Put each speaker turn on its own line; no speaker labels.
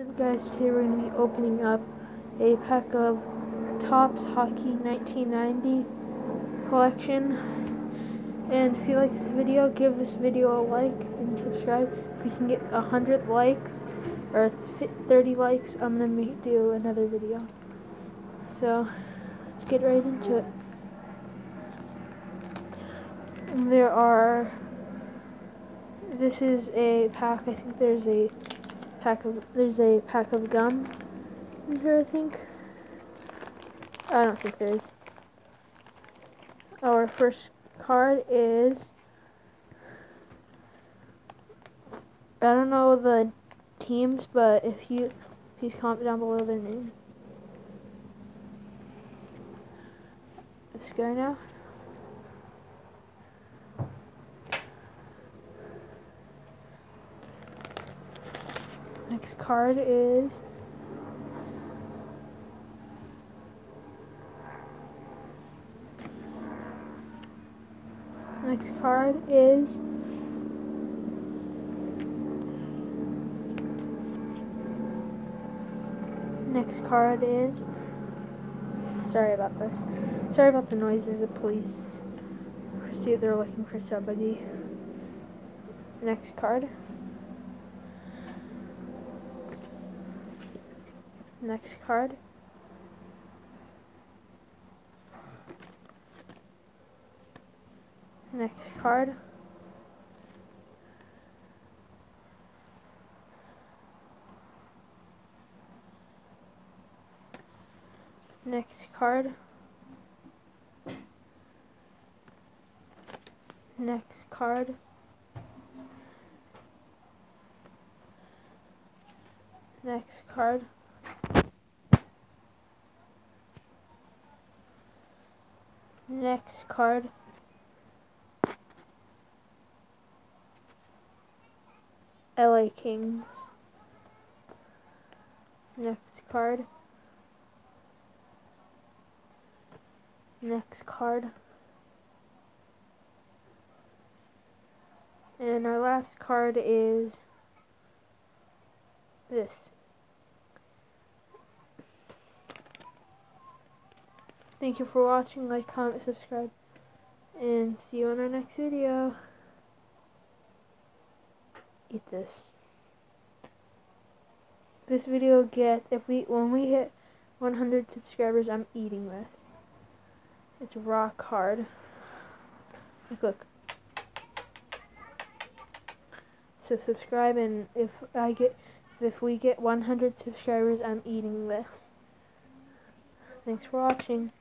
guys, today we're going to be opening up a pack of Topps Hockey 1990 collection. And if you like this video, give this video a like and subscribe. If we can get 100 likes, or 30 likes, I'm going to do another video. So, let's get right into it. There are, this is a pack, I think there's a pack of there's a pack of gum in here I think. I don't think there is. Our first card is I don't know the teams, but if you please comment down below their name. This guy now. Next card is Next card is Next card is Sorry about this. Sorry about the noise. noises. The police see they're looking for somebody. Next card. Next card. Next card. Next card. Next card. Next card. Next card. LA Kings. Next card. Next card. And our last card is this. Thank you for watching. Like, comment, subscribe, and see you in our next video. Eat this. This video gets if we when we hit 100 subscribers, I'm eating this. It's rock hard. Look, look. So subscribe, and if I get if we get 100 subscribers, I'm eating this. Thanks for watching.